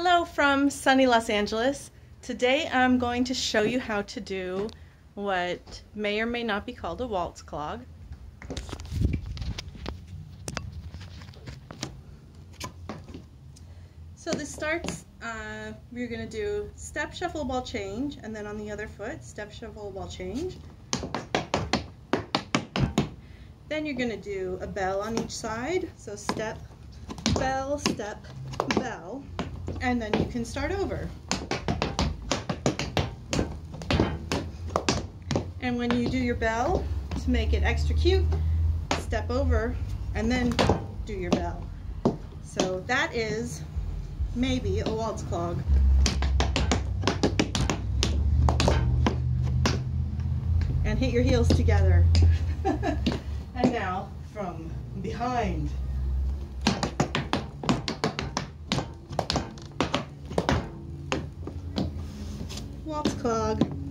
Hello from sunny Los Angeles. Today I'm going to show you how to do what may or may not be called a waltz clog. So this starts, uh, we're going to do step shuffle ball change and then on the other foot step shuffle ball change. Then you're going to do a bell on each side. So step, bell, step, bell, and then you can start over. And when you do your bell, to make it extra cute, step over and then do your bell. So that is maybe a waltz clog. And hit your heels together. and now from behind. Waltz clog.